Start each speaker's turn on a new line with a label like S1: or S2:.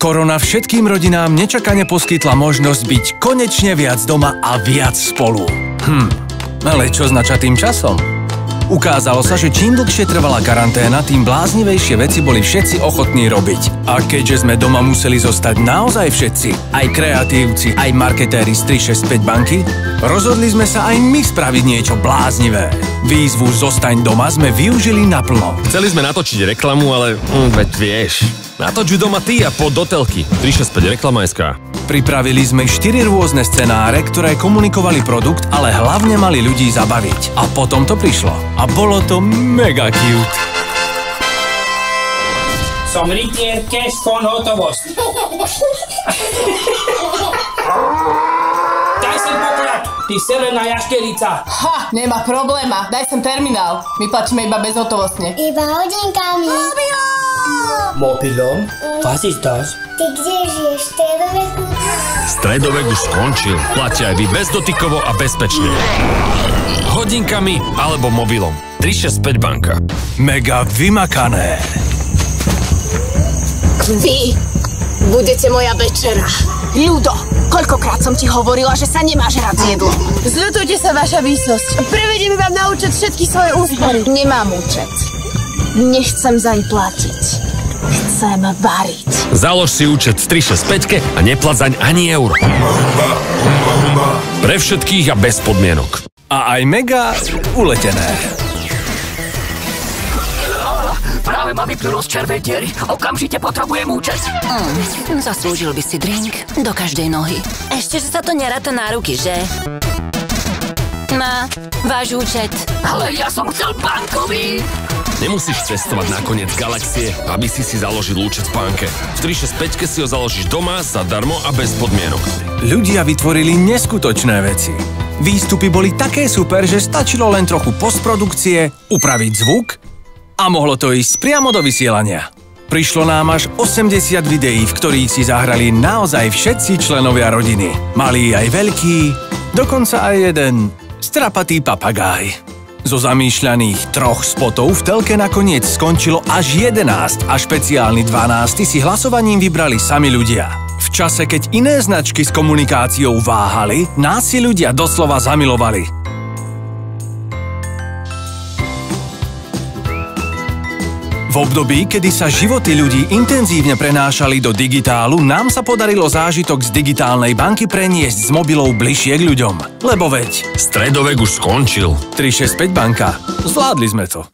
S1: Korona všetkým rodinám nečakane poskytla možnosť byť konečne viac doma a viac spolu. Hm, ale čo s načatým časom? Ukázalo sa, že čím dlhšie trvala karanténa, tým bláznivejšie veci boli všetci ochotní robiť. A keďže sme doma museli zostať naozaj všetci, aj kreatívci, aj marketéri z 365 banky, rozhodli sme sa aj my spraviť niečo bláznivé. Výzvu Zostaň doma sme využili naplno.
S2: Chceli sme natočiť reklamu, ale hm, veď vieš. Natoč ju doma ty a po dotelky. 365 reklama SK.
S1: Pripravili sme 4 rôzne scenáre, ktoré komunikovali produkt, ale hlavne mali ľudí zabaviť. A potom to prišlo. A bolo to mega cute.
S3: Som rytier cash phone hotovosť. Daj sem poklad, ty selená jašterica.
S4: Ha, nemá probléma. Daj sem terminál. My plačíme iba bezhotovostne.
S5: Iba hodinkami.
S3: Mobilom? Ist das?
S5: Ty kde žiješ? Stredoveku?
S2: Stredovek už skončil. Platia aj vy bezdotykovo a bezpečne. Hodinkami alebo mobilom. 365 banka.
S1: Mega vymakané.
S6: Vy budete moja večera. Ľudo, koľkokrát som ti hovorila, že sa nemáš rád z jedlo.
S4: Zľutujte sa, vaša výsosť. Prevedíme vám na účet všetky svoje úspory.
S6: Nemám účet. Nechcem zaň platiť. Chcem variť.
S2: Založ si účet v 365 a neplať zaň ani euro. Pre všetkých a bez podmienok.
S1: A aj mega uletené.
S7: Práve ma vypnul z červej diery. Okamžite potrebujem účet.
S8: Mm, zaslúžil by si drink do každej nohy. Ešte, že sa to neráta na ruky, že? Na váš účet.
S7: Ale ja som chcel bankový.
S2: Nemusíš cestovať na koniec galaxie, aby si si založil účet v banke. V 365 si ho založíš doma, zadarmo a bez podmienok.
S1: Ľudia vytvorili neskutočné veci. Výstupy boli také super, že stačilo len trochu postprodukcie, upraviť zvuk a mohlo to ísť priamo do vysielania. Prišlo nám až 80 videí, v ktorých si zahrali naozaj všetci členovia rodiny. Malý aj veľký, dokonca aj jeden strapatý papagáj. Zo zamýšľaných troch spotov v telke nakoniec skončilo až 11 a špeciálny 12 si hlasovaním vybrali sami ľudia. V čase, keď iné značky s komunikáciou váhali, nás si ľudia doslova zamilovali. V období, kedy sa životy ľudí intenzívne prenášali do digitálu, nám sa podarilo zážitok z digitálnej banky preniesť z mobilov bližšie k ľuďom. Lebo veď...
S2: Stredovek už skončil.
S1: 365 banka. Zvládli sme to.